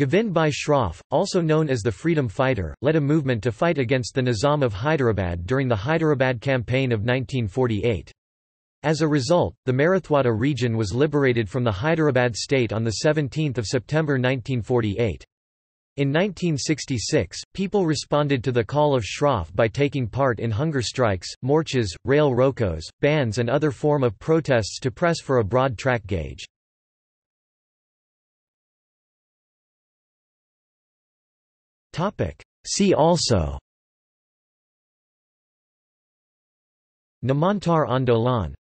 Govindbhai Shroff, also known as the Freedom Fighter, led a movement to fight against the Nizam of Hyderabad during the Hyderabad Campaign of 1948. As a result, the Marathwada region was liberated from the Hyderabad state on 17 September 1948. In 1966, people responded to the call of Shroff by taking part in hunger strikes, morchas, rail rokos, bandhs and other form of protests to press for a broad track gauge. See also. Namantar Andolan